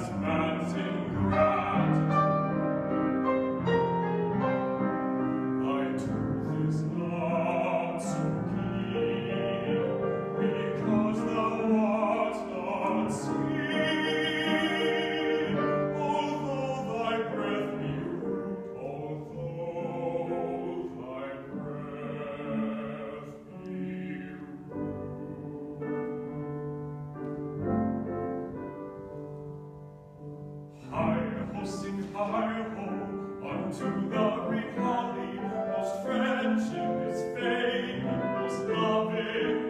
God's mind. Most friendship is fading, most loving.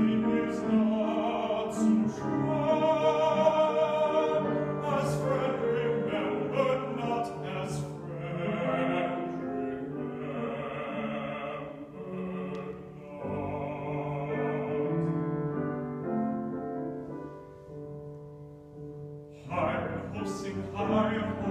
Oh